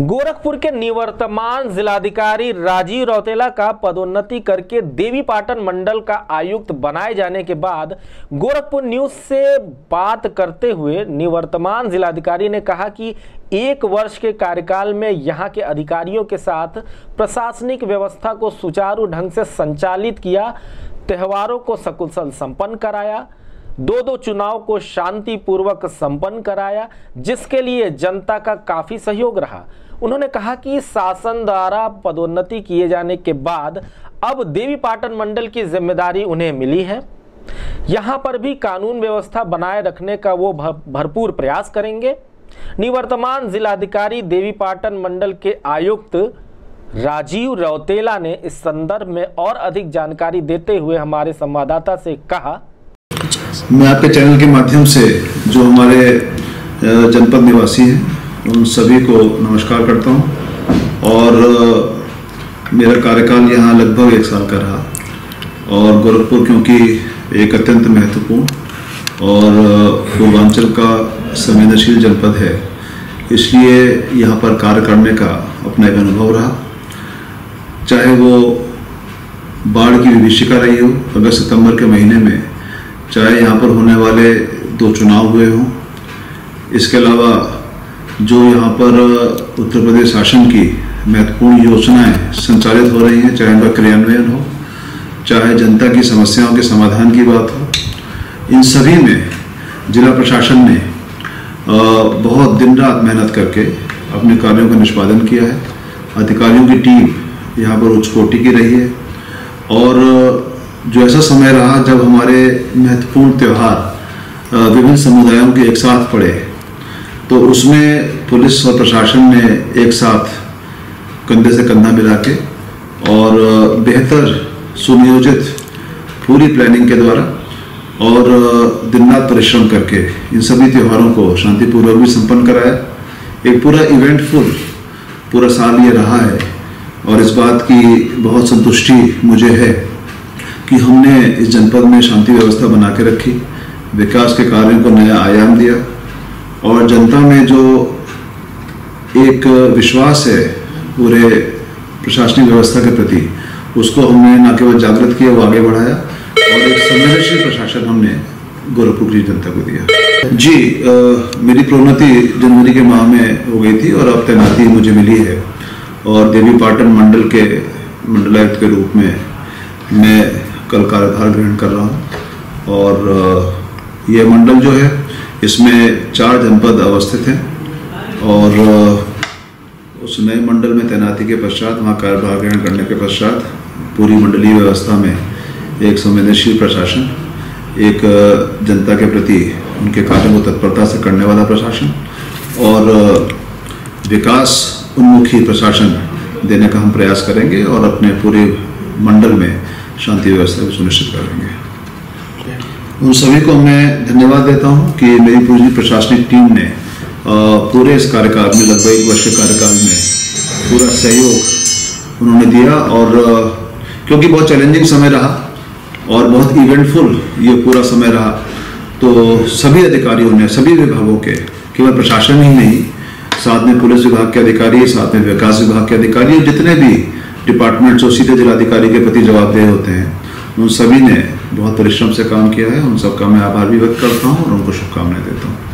गोरखपुर के निवर्तमान जिलाधिकारी राजीव रौतेला का पदोन्नति करके देवीपाटन मंडल का आयुक्त बनाए जाने के बाद गोरखपुर न्यूज़ से बात करते हुए निवर्तमान जिलाधिकारी ने कहा कि एक वर्ष के कार्यकाल में यहाँ के अधिकारियों के साथ प्रशासनिक व्यवस्था को सुचारू ढंग से संचालित किया, त्योहारों को सकुशल संपन्न कराया दो दो चुनाव को शांतिपूर्वक संपन्न कराया, जिसके लिए जनता का काफ़ी सहयोग रहा। उन्होंने कहा कि शासन द्वारा पदोन्नति किए जाने के बाद अब देवी पाटन मंडल की ज़िम्मेदारी उन्हें मिली है। यहाँ पर भी कानून व्यवस्था बनाए रखने का वो भरपूर प्रयास करेंगे। निवर्तमान जिलाधिकारी देवी पाटन मंडल के आयुक्त राजीव रौतेला ने इस संदर्भ में और अधिक जानकारी देते हुए हमारे संवाददाता से कहा मैं आपके चैनल के माध्यम से जो हमारे जनपद निवासी हैं, उन सभी को नमस्कार करता हूँ। और मेरा कार्यकाल यहाँ लगभग एक साल का रहा। और गोरखपुर क्योंकि एक अत्यंत महत्वपूर्ण और पूर्वांचल का संवेदनशील जनपद है, इसलिए यहाँ पर कार्य करने का अपना एक अनुभव रहा। चाहे वो बाढ़ की विभीषिका रही हो, अगस्त सितंबर के महीने में चाहे यहाँ पर होने वाले दो चुनाव हुए हों। इसके अलावा जो यहाँ पर उत्तर प्रदेश शासन की महत्वपूर्ण योजनाएँ संचालित हो रही हैं, चाहे उनका क्रियान्वयन हो, चाहे जनता की समस्याओं के समाधान की बात हो, इन सभी में जिला प्रशासन ने बहुत दिन रात मेहनत करके अपने कार्यों का निष्पादन किया है। अधिकारियों की टीम यहाँ पर उच्च कोटि की रही है और जो ऐसा समय रहा जब हमारे महत्वपूर्ण त्यौहार विभिन्न समुदायों के एक साथ पड़े तो उसमें पुलिस और प्रशासन ने एक साथ कंधे से कंधा मिला के और बेहतर सुनियोजित पूरी प्लानिंग के द्वारा और दिन रात परिश्रम करके इन सभी त्योहारों को शांतिपूर्वक भी संपन्न कराया। एक पूरा इवेंटफुल पूरा साल ये रहा है और इस बात की बहुत संतुष्टि मुझे है। कि हमने इस जनपद में शांति व्यवस्था बना के रखी विकास के कार्यों को नया आयाम दिया और जनता में जो एक विश्वास है पूरे प्रशासनिक व्यवस्था के प्रति उसको हमने न केवल जागृत किया वो आगे बढ़ाया और एक संवेदनशील प्रशासन हमने गोरखपुर की जनता को दिया। जी आ, मेरी प्रोन्नति जनवरी के माह में हो गई थी और अब तैनाती मुझे मिली है और देवी पाटन मंडल के मंडलायुक्त के रूप में मैं कल कार्यभार ग्रहण कर रहा हूँ। और ये मंडल जो है, इसमें चार जनपद अवस्थित हैं। और उस नए मंडल में तैनाती के पश्चात, वहाँ कार्यभार ग्रहण करने के पश्चात, पूरी मंडलीय व्यवस्था में एक संवेदनशील प्रशासन, एक जनता के प्रति उनके कार्यों को तत्परता से करने वाला प्रशासन, और विकास उन्मुखी प्रशासन देने का हम प्रयास करेंगे, और अपने पूरे मंडल में शांति व्यवस्था को सुनिश्चित करेंगे उन सभी को मैं धन्यवाद देता हूँ कि मेरी पूरी प्रशासनिक टीम ने पूरे इस कार्यकाल में, लगभग एक वर्ष के कार्यकाल में पूरा सहयोग उन्होंने दिया और क्योंकि बहुत चैलेंजिंग समय रहा और बहुत इवेंटफुल ये पूरा समय रहा तो सभी अधिकारियों ने, सभी विभागों के, केवल प्रशासन ही नहीं, साथ में पुलिस विभाग के अधिकारी, साथ में विकास विभाग के अधिकारी जितने भी डिपार्टमेंट जो सीधे जिलाधिकारी के प्रति जवाबदेह होते हैं। उन सभी ने बहुत परिश्रम से काम किया है। उन सबका मैं आभार भी व्यक्त करता हूँ और उनको शुभकामनाएँ देता हूँ।